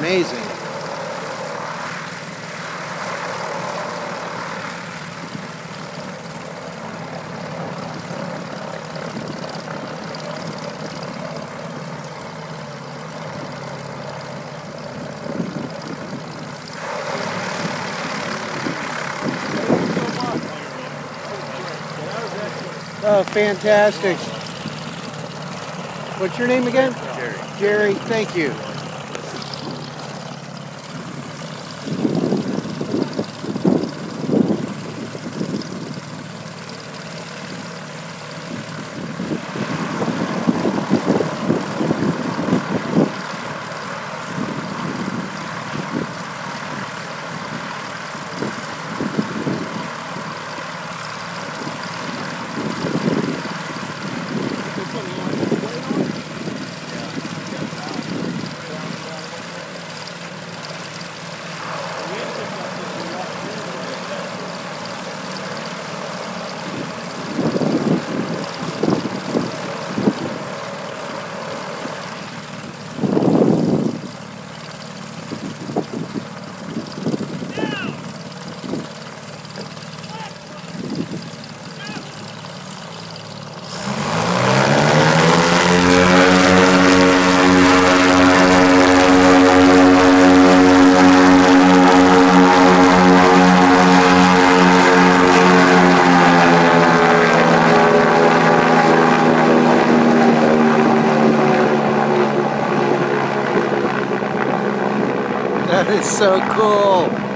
amazing. Oh, fantastic. What's your name again? Jerry. Jerry, thank you. That is so cool.